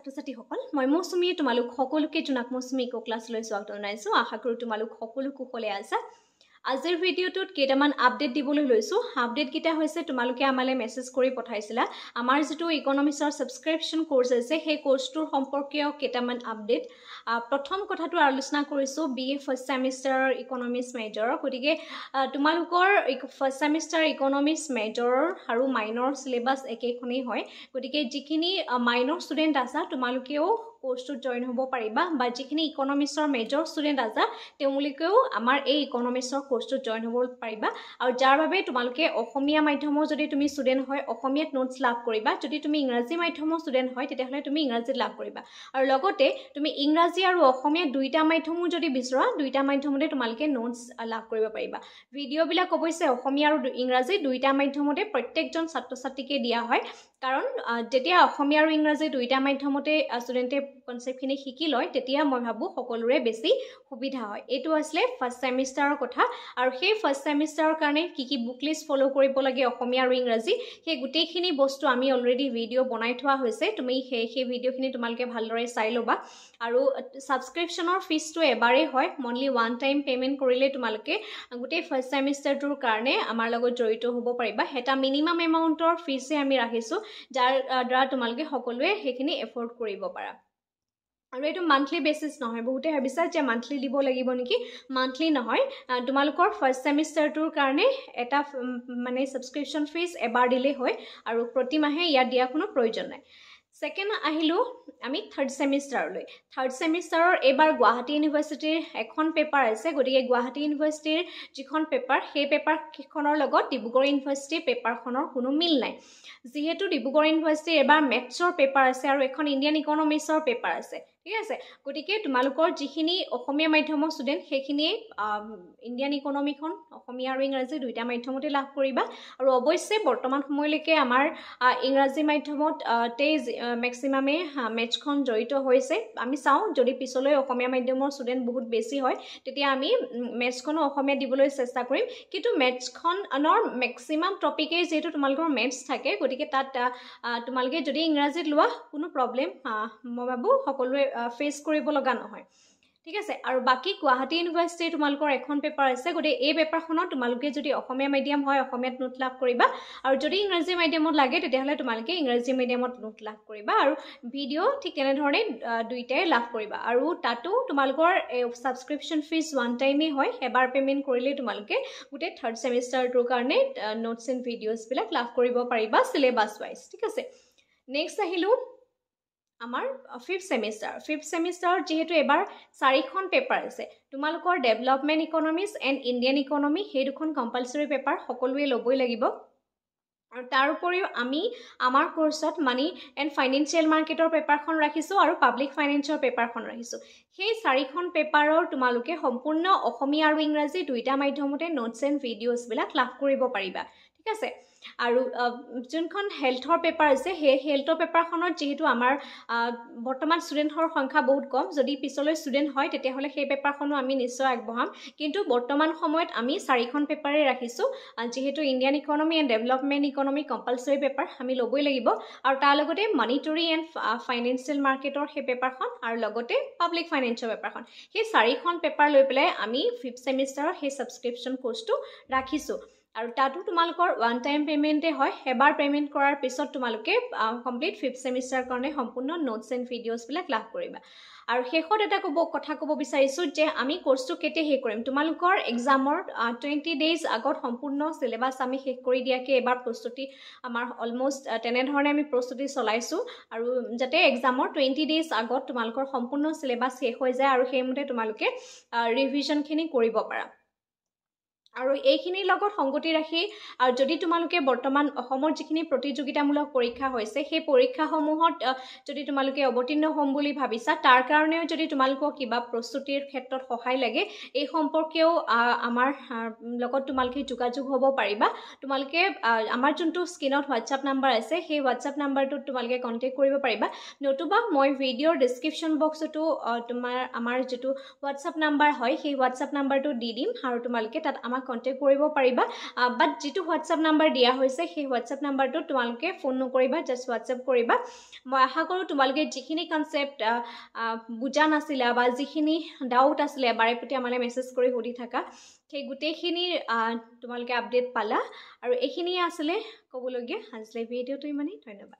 শিক্ষাৰ্থীসকল মই মৌচুমীয়ে তোমালোক সকলোকে জোনাক মৌচুমী ক্লাছলৈ স্বাগতম জনাইছোঁ। আশা কৰোঁ তোমালোক সকলো কুশলে আছা। আজিৰ ভিডিঅ'টোত কেইটামান আপডেট দিবলৈ লৈছোঁ। আপডেটকেইটা হৈছে তোমালোকে আমালৈ মেছেজ কৰি পঠাইছিলা। আমাৰ যিটো ইকনমিক্সৰ ছাবস্ক্ৰিপশ্যন ক'ৰ্চ আছে সেই ক'ৰ্চটোৰ সম্পৰ্কীয় কেইটামান আপডেট প্ৰথম কথাটো আলোচনা কৰিছোঁ বি এ ফাৰ্ষ্ট ছেমিষ্টাৰৰ ইকনমিক্স মেজৰৰ গতিকে তোমালোকৰ ফাৰ্ষ্ট ছেমিষ্টাৰ ইকনমিক্স মেজৰৰ আৰু মাইনৰ চিলেবাছ একেখনেই হয়। গতিকে যিখিনি মাইনৰ ষ্টুডেণ্ট আছা তোমালোকেও ক'ৰ্চটোত জইন হ'ব পাৰিবা বা যিখিনি ইকনমিক্সৰ মেজৰ ষ্টুডেণ্ট আছা তেওঁলোকেও আমাৰ এই ইকনমিক্সৰ ক'ৰ্চটোত জইন হ'ব পাৰিবা আৰু যাৰ বাবে তোমালোকে অসমীয়া মাধ্যমৰ যদি তুমি ষ্টুডেণ্ট হয় অসমীয়াত নোটছ লাভ কৰিবা যদি তুমি ইংৰাজী মাধ্যমৰ ষ্টুডেণ্ট হয় তেতিয়াহ'লে তুমি ইংৰাজীত লাভ কৰিবা। আৰু লগতে তুমি ইংৰাজী আৰু অসমীয়া দুইটা মাধ্যমো যদি বিচৰা দুইটা মাধ্যমতে তোমালোকে নোটছ লাভ কৰিব পাৰিবা। ভিডিঅ'বিলাক অৱশ্যে অসমীয়া আৰু ইংৰাজী দুইটা মাধ্যমতে প্ৰত্যেকজন ছাত্ৰ ছাত্ৰীকে দিয়া হয়। কাৰণ যেতিয়া অসমীয়া আৰু ইংৰাজী দুইটা মাধ্যমতে ষ্টুডেণ্টে কনচেপ্টখিনি শিকি লয় তেতিয়া মই ভাবোঁ সকলোৰে বেছি সুবিধা হয়। এইটো আছিলে ফাৰ্ষ্ট ছেমিষ্টাৰৰ কথা। আৰু সেই ফাৰ্ষ্ট ছেমিষ্টাৰৰ কাৰণে কি কি বুক লিষ্ট ফ'ল' কৰিব লাগে অসমীয়া আৰু ইংৰাজী সেই গোটেইখিনি বস্তু আমি অলৰেডি ভিডিঅ' বনাই থোৱা হৈছে। তুমি সেই সেই ভিডিঅ'খিনি তোমালোকে ভালদৰে চাই ল'বা। আৰু ছাবস্ক্ৰিপশ্যনৰ ফিজটো এবাৰেই হয়। মন্থলি ওৱান টাইম পে'মেণ্ট কৰিলে তোমালোকে গোটেই ফাৰ্ষ্ট ছেমিষ্টাৰটোৰ কাৰণে আমাৰ লগত জড়িত হ'ব পাৰিবা। এটা মিনিমাম এমাউণ্টৰ ফিজহে আমি ৰাখিছোঁ। যাৰ দ্বাৰা তোমালোকে সকলোৱে সেইখিনি এফৰ্ড কৰিব পাৰা। আৰু এইটো মান্থলি বেচিছ নহয় বহুতে ভাবিছা যে মান্থলি দিব লাগিব নেকি? মান্থলি নহয় তোমালোকৰ ফাৰ্ষ্ট ছেমিষ্টাৰটোৰ কাৰণে এটা মানে ছাবস্ক্ৰিপশ্যন ফিজ এবাৰ দিলেই হয় আৰু প্ৰতিমাহে ইয়াত দিয়া কোনো প্ৰয়োজন নাই। ছেকেণ্ড আহিলোঁ আমি থাৰ্ড ছেমিষ্টাৰলৈ থাৰ্ড ছেমিষ্টাৰৰ এইবাৰ গুৱাহাটী ইউনিভাৰ্চিটিৰ এখন পেপাৰ আছে গতিকে গুৱাহাটী ইউনিভাৰ্চিটিৰ যিখন পেপাৰ সেই পেপাৰকেইখনৰ লগত ডিব্ৰুগড় ইউনিভাৰ্চিটিৰ পেপাৰখনৰ কোনো মিল নাই। যিহেতু ডিব্ৰুগড় ইউনিভাৰ্চিটিৰ এবাৰ মেথছৰ পেপাৰ আছে আৰু এখন ইণ্ডিয়ান ইকনমিক্সৰ পেপাৰ আছে। ঠিক আছে? গতিকে তোমালোকৰ যিখিনি অসমীয়া মাধ্যমৰ ষ্টুডেণ্ট সেইখিনিয়ে ইণ্ডিয়ান ইকনমিখন অসমীয়া আৰু ইংৰাজী দুইটা মাধ্যমতে লাভ কৰিবা। আৰু অৱশ্যে বৰ্তমান সময়লৈকে আমাৰ ইংৰাজী মাধ্যমতেই মেক্সিমামে মেথছখন জড়িত হৈছে। আমি চাওঁ যদি পিছলৈ অসমীয়া মাধ্যমৰ ষ্টুডেণ্ট বহুত বেছি হয় তেতিয়া আমি মেথছখনো অসমীয়াত দিবলৈ চেষ্টা কৰিম। কিন্তু মেথছখনৰ মেক্সিমাম টপিকেই যিহেতু তোমালোকৰ মেথছ থাকে গতিকে তাত তোমালোকে যদি ইংৰাজীত লোৱা কোনো প্ৰব্লেম মই ভাবোঁ সকলোৱে ফেচ কৰিব লগা নহয়। ঠিক আছে আৰু বাকী গুৱাহাটী ইউনিভাৰ্চিটিৰ তোমালোকৰ এখন পেপাৰ আছে গতিকে এই পেপাৰখনত তোমালোকে যদি অসমীয়া মিডিয়াম হয় অসমীয়াত নোট লাভ কৰিবা আৰু যদি ইংৰাজী মিডিয়ামত লাগে তেতিয়াহ'লে তোমালোকে ইংৰাজী মিডিয়ামত নোট লাভ কৰিবা আৰু ভিডিঅ' ঠিক তেনেধৰণে দুইটাই লাভ কৰিবা। আৰু তাতো তোমালোকৰ ছাবস্ক্ৰিপশ্যন ফিজ ওৱান টাইমেই হয় এবাৰ পে'মেণ্ট কৰিলেই তোমালোকে গোটেই থাৰ্ড ছেমিষ্টাৰটোৰ কাৰণে নোটছ এণ্ড ভিডিঅ'জবিলাক লাভ কৰিব পাৰিবা চিলেবাছ ৱাইজ ঠিক আছে। নেক্সট আহিলোঁ আমাৰ ফিফ্থ ছেমিষ্টাৰ ফিফ্থ ছেমিষ্টাৰত যিহেতু এবাৰ চাৰিখন পেপাৰ আছে তোমালোকৰ development economics and Indian economy সেই দুখন কম্পালচৰি পেপাৰ সকলোৱে ল'বই লাগিব। আৰু তাৰ উপৰিও আমি আমাৰ কৰ্চত মানি এণ্ড ফাইনেন্সিয়েল মাৰ্কেটৰ পেপাৰখন ৰাখিছোঁ আৰু পাব্লিক ফাইনেন্সৰ পেপাৰখন ৰাখিছোঁ। সেই চাৰিখন পেপাৰৰ তোমালোকে সম্পূৰ্ণ অসমীয়া আৰু ইংৰাজী দুইটা মাধ্যমতে নোটছ এণ্ড ভিডিঅ'জবিলাক লাভ কৰিব পাৰিবা। ঠিক আছে? আৰু যোনখন হেল্থৰ পেপাৰ আছে সেই হেল্থৰ পেপাৰখনত যিহেতু আমাৰ বৰ্তমান ষ্টুডেণ্টৰ সংখ্যা বহুত কম যদি পিছলৈ ষ্টুডেণ্ট হয় তেতিয়াহ'লে সেই পেপাৰখনো আমি নিশ্চয় আগবঢ়াম। কিন্তু বৰ্তমান সময়ত আমি চাৰিখন পেপাৰেই ৰাখিছোঁ যিহেতু Indian economy and development economy compulsory paper আমি ল'বই লাগিব। আৰু তাৰ লগতে মানিটৰী এণ্ড ফাইনেন্সিয়েল মাৰ্কেটৰ সেই পেপাৰখন আৰু লগতে পাব্লিক ফাইনেন্সৰ পেপাৰখন সেই চাৰিখন পেপাৰ লৈ পেলাই আমি ফিফ্থ ছেমিষ্টাৰৰ সেই ছাবস্ক্ৰিপশ্যন ক'ৰ্চটো ৰাখিছোঁ। আৰু তাতো তোমালোকৰ ওৱান টাইম পে'মেণ্টেই হয় এবাৰ পে'মেণ্ট কৰাৰ পিছত তোমালোকে কমপ্লিট ফিফ্থ ছেমিষ্টাৰ কাৰণে সম্পূৰ্ণ নোটছ এণ্ড ভিডিঅ'জবিলাক লাভ কৰিবা। আৰু শেষত এটা ক'ব কথা ক'ব বিচাৰিছোঁ যে আমি ক'ৰ্চটো কেতিয়া শেষ কৰিম? তোমালোকৰ এক্সামৰ টুৱেণ্টি ডেইজ আগত সম্পূৰ্ণ চিলেবাছ আমি শেষ কৰি দিয়াকৈ এইবাৰ প্ৰস্তুতি আমাৰ অলমষ্ট তেনেধৰণে আমি প্ৰস্তুতি চলাইছোঁ। আৰু যাতে এক্সামৰ টুৱেণ্টি ডেইজ আগত তোমালোকৰ সম্পূৰ্ণ চিলেবাছ শেষ হৈ যায় আৰু সেইমতে তোমালোকে ৰিভিজনখিনি কৰিব পাৰা। আৰু এইখিনিৰ লগত সংগতি ৰাখি আৰু যদি তোমালোকে বৰ্তমান অসমৰ যিখিনি প্ৰতিযোগিতামূলক পৰীক্ষা হৈছে সেই পৰীক্ষাসমূহত যদি তোমালোকে অৱতীৰ্ণ হ'ম বুলি ভাবিছা তাৰ কাৰণেও যদি তোমালোকক কিবা প্ৰস্তুতিৰ ক্ষেত্ৰত সহায় লাগে এই সম্পৰ্কেও আমাৰ লগত তোমালোকে যোগাযোগ হ'ব পাৰিবা। তোমালোকে আমাৰ যোনটো স্ক্ৰীণত হোৱাটছআপ নাম্বাৰ আছে সেই হোৱাটছআপ নাম্বাৰটোত তোমালোকে কণ্টেক্ট কৰিব পাৰিবা। নতুবা মই ভিডিঅ'ৰ ডিছক্ৰিপশ্যন বক্সতো তোমাৰ আমাৰ যিটো হোৱাটছআপ নাম্বাৰ হয় সেই হোৱাটছআপ নাম্বাৰটো দি দিম আৰু তোমালোকে তাত আমাক কণ্টেক্ট কৰিব পাৰিবা। বাট যিটো হোৱাটছআপ নাম্বাৰ দিয়া হৈছে সেই হোৱাটছআপ নাম্বাৰটোত তোমালোকে ফোন নকৰিবা জাষ্ট হোৱাটছআপ কৰিবা। মই আশা কৰোঁ তোমালোকে যিখিনি কনচেপ্ট বুজা নাছিলা বা যিখিনি ডাউট আছিলে বাৰে প্ৰতি আমালৈ মেছেজ কৰি সুধি থাকা। সেই গোটেইখিনিৰ তোমালোকে আপডেট পালা। আৰু এইখিনিয়ে আছিলে ক'বলগীয়া। আজিলৈ ভিডিঅ'টো ইমানেই। ধন্যবাদ।